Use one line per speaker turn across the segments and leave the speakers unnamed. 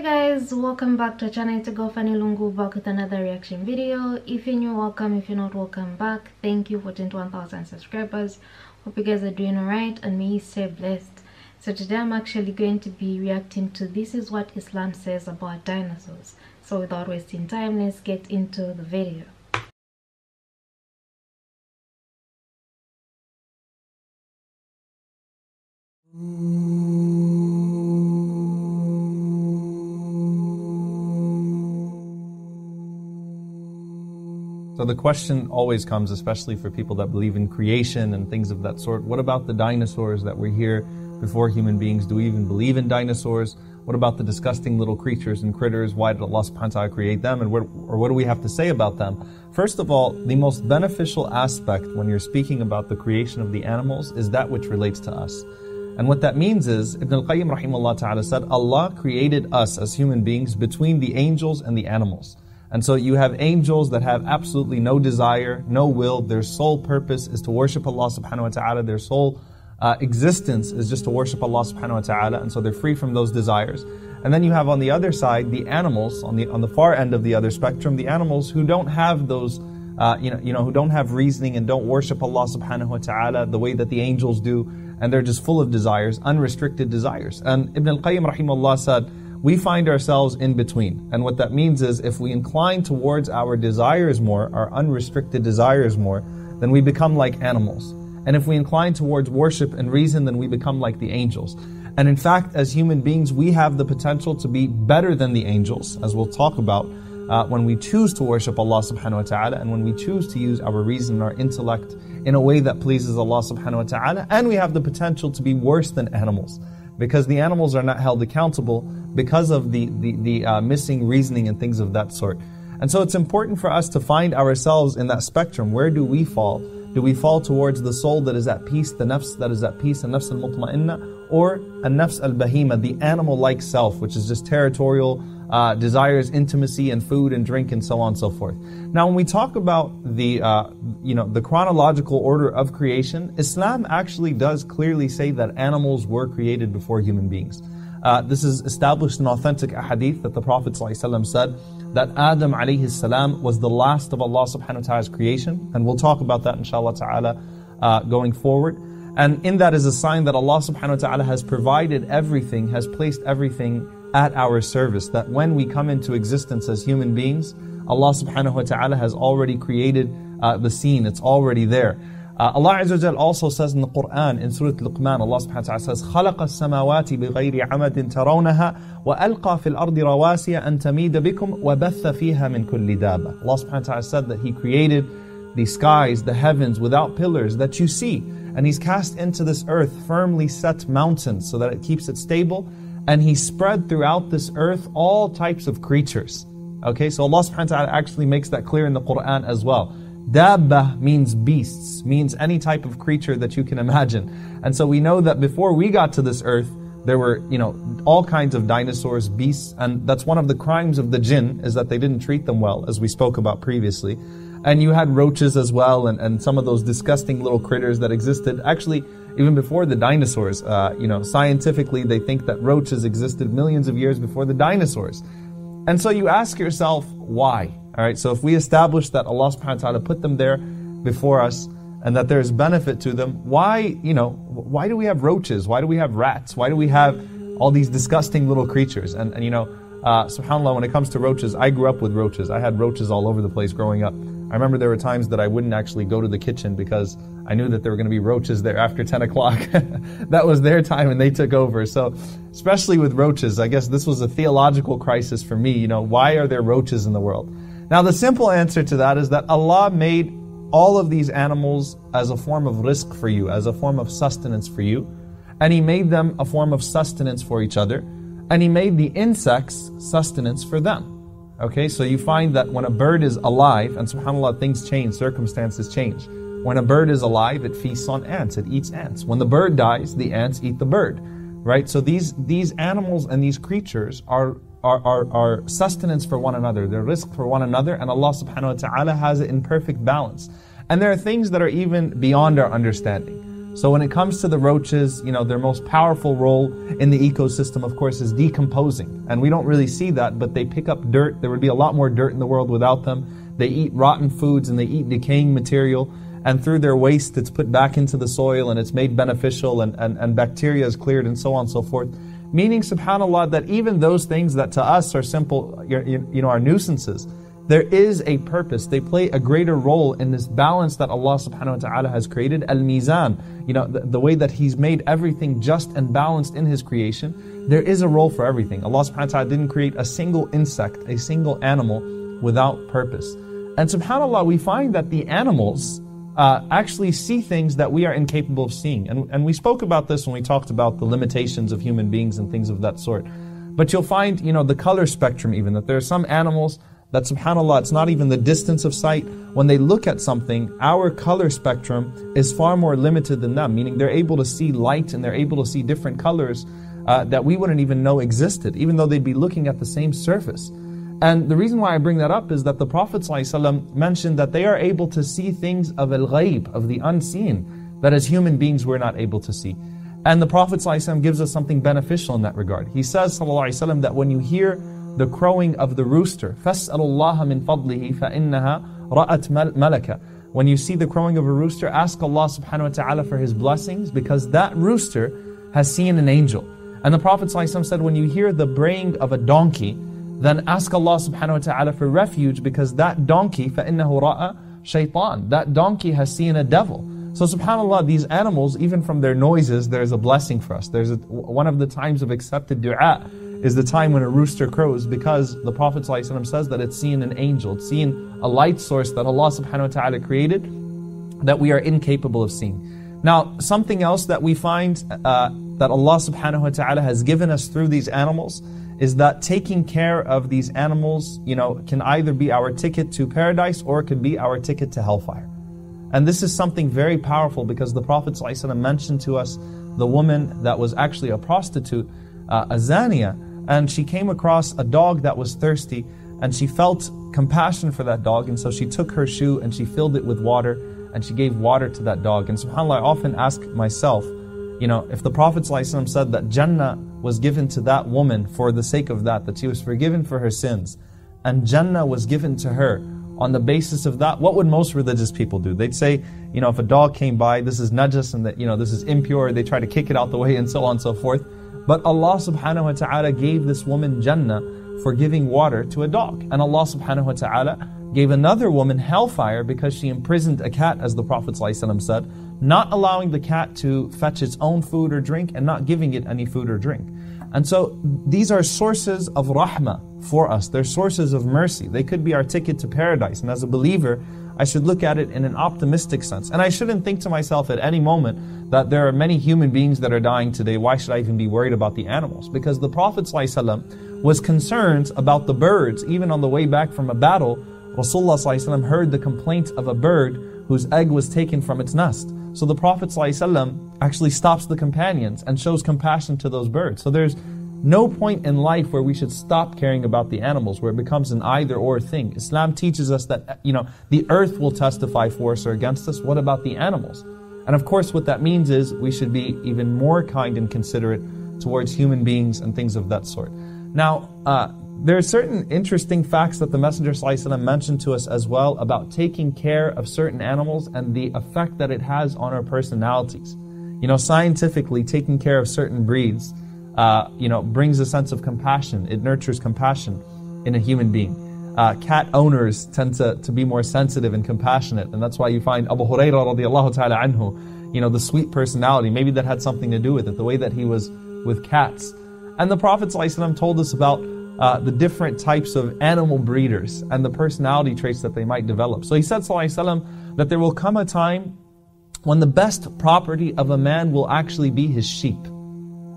Hey guys, welcome back to channel. To go Fanny Lungu back with another reaction video. If you're new, welcome. If you're not, welcome back. Thank you for 21,000 subscribers. Hope you guys are doing alright and may you stay blessed. So today I'm actually going to be reacting to this is what Islam says about dinosaurs. So without wasting time, let's get into the video.
So the question always comes, especially for people that believe in creation and things of that sort, what about the dinosaurs that were here before human beings? Do we even believe in dinosaurs? What about the disgusting little creatures and critters? Why did Allah subhanahu wa ta'ala create them? And what, or what do we have to say about them? First of all, the most beneficial aspect when you're speaking about the creation of the animals is that which relates to us. And what that means is, Ibn al-Qayyim rahimahullah ta'ala said, Allah created us as human beings between the angels and the animals. And so you have angels that have absolutely no desire, no will. Their sole purpose is to worship Allah subhanahu wa ta'ala. Their sole uh, existence is just to worship Allah subhanahu wa ta'ala. And so they're free from those desires. And then you have on the other side the animals, on the on the far end of the other spectrum, the animals who don't have those uh, you know, you know, who don't have reasoning and don't worship Allah subhanahu wa ta'ala the way that the angels do, and they're just full of desires, unrestricted desires. And Ibn al-Qayyim rahimahullah said, we find ourselves in between. And what that means is if we incline towards our desires more, our unrestricted desires more, then we become like animals. And if we incline towards worship and reason, then we become like the angels. And in fact, as human beings, we have the potential to be better than the angels, as we'll talk about uh, when we choose to worship Allah subhanahu wa ta'ala and when we choose to use our reason and our intellect in a way that pleases Allah subhanahu wa ta'ala. And we have the potential to be worse than animals because the animals are not held accountable because of the, the, the uh, missing reasoning and things of that sort. And so it's important for us to find ourselves in that spectrum. Where do we fall? Do we fall towards the soul that is at peace, the nafs that is at peace, the nafs al-mutma'inna, or a nafs al-bahima, the animal-like self, which is just territorial, uh, desires intimacy and food and drink and so on and so forth. Now, when we talk about the, uh, you know, the chronological order of creation, Islam actually does clearly say that animals were created before human beings. Uh, this is established in authentic hadith that the Prophet ﷺ said that Adam alayhi salam was the last of Allah subhanahu wa ta'ala's creation. And we'll talk about that inshallah ta'ala uh, going forward. And in that is a sign that Allah subhanahu wa ta'ala has provided everything, has placed everything at our service. That when we come into existence as human beings, Allah subhanahu wa ta'ala has already created uh, the scene, it's already there. Uh, Allah Azza wa also says in the Quran, in Surah Luqman, Allah subhanahu wa ta'ala says, خَلَقَ السَّمَاوَاتِ بِغَيْرِ عَمَدٍ تَرَوْنَهَا وَأَلْقَى فِي الْأَرْضِ رَوَاسِيَ أَن تَمِيدَ بِكُمْ وَبَثَّ فِيهَا مِن كُلِّ دَابَةٍ Allah subhanahu wa ta'ala said that He created the skies, the heavens without pillars that you see. And He's cast into this earth firmly set mountains so that it keeps it stable and He spread throughout this earth all types of creatures. Okay, so Allah subhanahu wa ta'ala actually makes that clear in the Quran as well. Dabba means beasts, means any type of creature that you can imagine. And so we know that before we got to this earth, there were, you know, all kinds of dinosaurs, beasts, and that's one of the crimes of the jinn, is that they didn't treat them well, as we spoke about previously. And you had roaches as well, and, and some of those disgusting little critters that existed. Actually, even before the dinosaurs. Uh, you know, scientifically, they think that roaches existed millions of years before the dinosaurs. And so you ask yourself, why? All right, so if we establish that Allah subhanahu wa ta'ala put them there before us and that there's benefit to them, why, you know, why do we have roaches? Why do we have rats? Why do we have all these disgusting little creatures? And, and you know, uh, subhanAllah, when it comes to roaches, I grew up with roaches. I had roaches all over the place growing up. I remember there were times that I wouldn't actually go to the kitchen because I knew that there were going to be roaches there after 10 o'clock. that was their time and they took over. So, especially with roaches, I guess this was a theological crisis for me. You know, why are there roaches in the world? Now, the simple answer to that is that Allah made all of these animals as a form of rizq for you, as a form of sustenance for you. And He made them a form of sustenance for each other and he made the insects sustenance for them. Okay, so you find that when a bird is alive, and subhanAllah, things change, circumstances change. When a bird is alive, it feasts on ants, it eats ants. When the bird dies, the ants eat the bird. Right? So these these animals and these creatures are are, are, are sustenance for one another, they're rizq for one another, and Allah subhanahu wa ta'ala has it in perfect balance. And there are things that are even beyond our understanding. So when it comes to the roaches, you know, their most powerful role in the ecosystem, of course, is decomposing. And we don't really see that, but they pick up dirt. There would be a lot more dirt in the world without them. They eat rotten foods and they eat decaying material. And through their waste, it's put back into the soil and it's made beneficial and, and, and bacteria is cleared and so on and so forth. Meaning, subhanAllah, that even those things that to us are simple, you know, are nuisances, there is a purpose. They play a greater role in this balance that Allah subhanahu wa ta'ala has created. Al-Mizan, you know, the, the, way that He's made everything just and balanced in His creation. There is a role for everything. Allah subhanahu wa ta'ala didn't create a single insect, a single animal without purpose. And subhanAllah, we find that the animals uh, actually see things that we are incapable of seeing. And, and we spoke about this when we talked about the limitations of human beings and things of that sort. But you'll find, you know, the color spectrum even, that there are some animals that subhanAllah, it's not even the distance of sight. When they look at something, our color spectrum is far more limited than them, meaning they're able to see light and they're able to see different colors uh, that we wouldn't even know existed, even though they'd be looking at the same surface. And the reason why I bring that up is that the Prophet ﷺ mentioned that they are able to see things of al ghaib, of the unseen, that as human beings we're not able to see. And the Prophet ﷺ gives us something beneficial in that regard. He says ﷺ, that when you hear the crowing of the rooster. فَاسْأَلُ اللَّهَ مِن فَضْلِهِ فَإِنَّهَا رَأَتْ مَلَكَ When you see the crowing of a rooster, ask Allah subhanahu wa ta'ala for His blessings because that rooster has seen an angel. And the Prophet ﷺ said, when you hear the braying of a donkey, then ask Allah subhanahu wa ta'ala for refuge because that donkey, فَإِنَّهُ رَأَ shaitan. That donkey has seen a devil. So subhanAllah, these animals, even from their noises, there's a blessing for us. There's a, one of the times of accepted dua is the time when a rooster crows because the Prophet ﷺ says that it's seen an angel, it's seen a light source that Allah subhanahu wa ta'ala created that we are incapable of seeing. Now, something else that we find uh, that Allah subhanahu wa ta'ala has given us through these animals is that taking care of these animals, you know, can either be our ticket to paradise or it could be our ticket to hellfire. And this is something very powerful because the Prophet ﷺ mentioned to us the woman that was actually a prostitute, uh, a and she came across a dog that was thirsty and she felt compassion for that dog and so she took her shoe and she filled it with water and she gave water to that dog and subhanallah I often ask myself you know if the Prophet ﷺ said that Jannah was given to that woman for the sake of that that she was forgiven for her sins and Jannah was given to her on the basis of that, what would most religious people do? They'd say, you know, if a dog came by, this is najas and that, you know, this is impure, they try to kick it out the way and so on and so forth. But Allah subhanahu wa ta'ala gave this woman Jannah for giving water to a dog. And Allah subhanahu wa ta'ala gave another woman hellfire because she imprisoned a cat, as the Prophet said, not allowing the cat to fetch its own food or drink and not giving it any food or drink. And so these are sources of rahmah for us. They're sources of mercy. They could be our ticket to paradise. And as a believer, I should look at it in an optimistic sense. And I shouldn't think to myself at any moment that there are many human beings that are dying today. Why should I even be worried about the animals? Because the Prophet ﷺ was concerned about the birds. Even on the way back from a battle, Rasulullah ﷺ heard the complaint of a bird whose egg was taken from its nest. So the Prophet ﷺ actually stops the companions and shows compassion to those birds. So there's no point in life where we should stop caring about the animals, where it becomes an either or thing. Islam teaches us that, you know, the earth will testify for us or against us. What about the animals? And of course, what that means is we should be even more kind and considerate towards human beings and things of that sort. Now, uh, there are certain interesting facts that the Messenger ﷺ mentioned to us as well about taking care of certain animals and the effect that it has on our personalities. You know, scientifically, taking care of certain breeds uh, you know, brings a sense of compassion. It nurtures compassion in a human being Uh, cat owners tend to, to be more sensitive and compassionate, and that's why you find Abu Hurairah radiallahu ta'ala anhu, you know, the sweet personality, maybe that had something to do with it, the way that he was with cats. And the Prophet ﷺ told us about uh, the different types of animal breeders and the personality traits that they might develop. So he said ﷺ, that there will come a time when the best property of a man will actually be his sheep.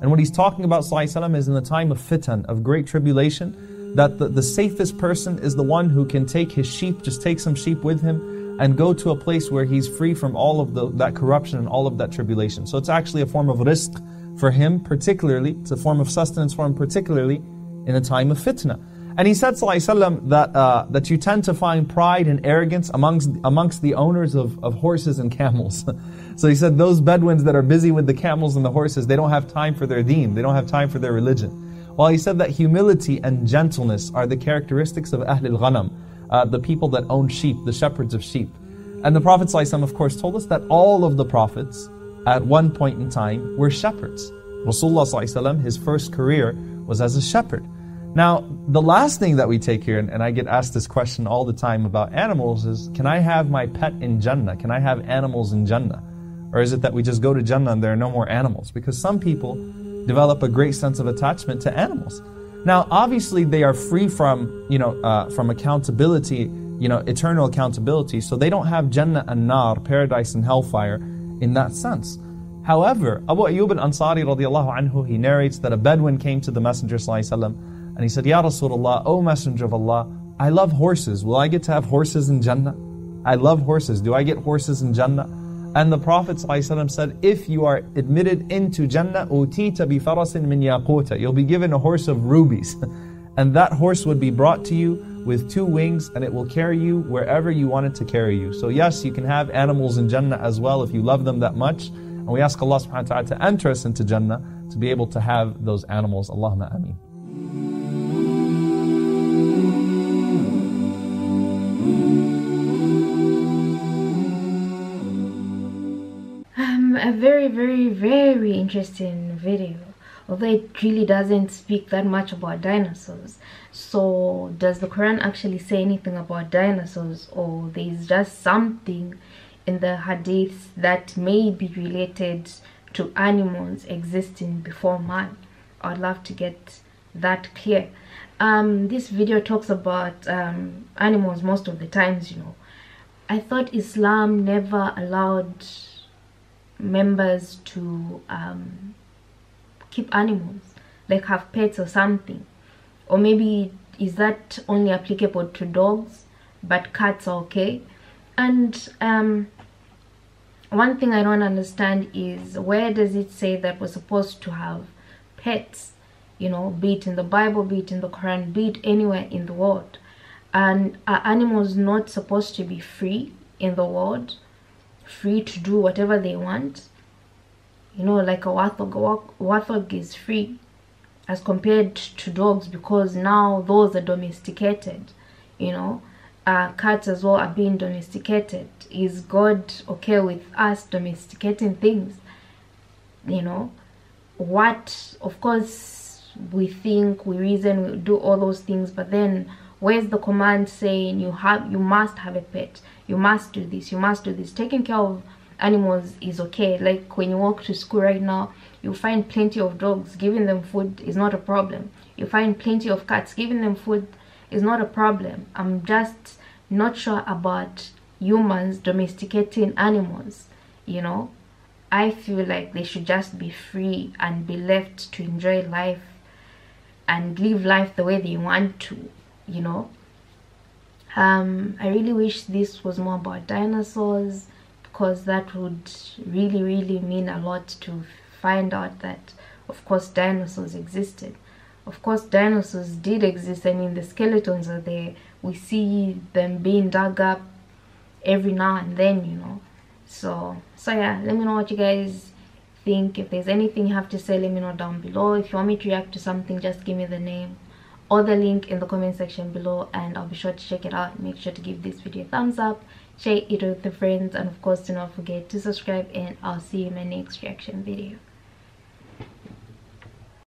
And what he's talking about وسلم, is in the time of fitan, of great tribulation, that the, the safest person is the one who can take his sheep, just take some sheep with him, and go to a place where he's free from all of the, that corruption and all of that tribulation. So it's actually a form of rizq for him, particularly, it's a form of sustenance for him, particularly in a time of fitna. And he said, وسلم, that, uh, that you tend to find pride and arrogance amongst, amongst the owners of, of horses and camels. so he said, those Bedouins that are busy with the camels and the horses, they don't have time for their deen, they don't have time for their religion. While he said that humility and gentleness are the characteristics of Ahlul Ghanam, uh, the people that own sheep, the shepherds of sheep. And the Prophet of course, told us that all of the prophets at one point in time were shepherds. Rasulullah his first career was as a shepherd. Now, the last thing that we take here, and I get asked this question all the time about animals, is can I have my pet in Jannah? Can I have animals in Jannah? Or is it that we just go to Jannah and there are no more animals? Because some people develop a great sense of attachment to animals. Now, obviously, they are free from, you know, uh, from accountability, you know, eternal accountability. So they don't have Jannah and Nar, paradise and hellfire, in that sense. However, Abu Ayyub al-Ansari radiallahu anhu, he narrates that a Bedouin came to the Messenger sallallahu and he said, Ya Rasulullah, O Messenger of Allah, I love horses. Will I get to have horses in Jannah? I love horses. Do I get horses in Jannah? And the Prophet said, If you are admitted into Jannah, utita bi farasin min yaquta. You'll be given a horse of rubies. and that horse would be brought to you with two wings and it will carry you wherever you want it to carry you. So yes, you can have animals in Jannah as well if you love them that much. And we ask Allah subhanahu wa ta'ala to enter us into Jannah to be able to have those animals. Allahumma ameen.
A very very very interesting video. Although it really doesn't speak that much about dinosaurs so does the quran actually say anything about dinosaurs or there's just something in the hadiths that may be related to animals existing before man? I'd love to get that clear. Um, this video talks about um, animals most of the times you know. I thought islam never allowed members to um, keep animals like have pets or something. Or maybe is that only applicable to dogs but cats are okay. And um, one thing i don't understand is where does it say that we're supposed to have pets? You know be it in the bible be it in the quran be it anywhere in the world. And are animals not supposed to be free in the world free to do whatever they want. You know like a warthog warthog is free as compared to dogs because now those are domesticated you know. Uh, cats as well are being domesticated. Is god okay with us domesticating things? You know what of course we think we reason we do all those things but then where's the command saying you have you must have a pet? You must do this you must do this. Taking care of animals is okay. Like when you walk to school right now you find plenty of dogs giving them food is not a problem. You find plenty of cats giving them food is not a problem. I'm just not sure about humans domesticating animals you know? I feel like they should just be free and be left to enjoy life and live life the way they want to you know? Um, I really wish this was more about dinosaurs because that would really really mean a lot to find out that of course dinosaurs existed. Of course dinosaurs did exist. I mean the skeletons are there. We see them being dug up every now and then you know? So so yeah let me know what you guys think. If there's anything you have to say let me know down below. If you want me to react to something just give me the name or the link in the comment section below and I'll be sure to check it out. Make sure to give this video a thumbs up, share it with your friends and of course do not forget to subscribe and I'll see you in my next reaction video.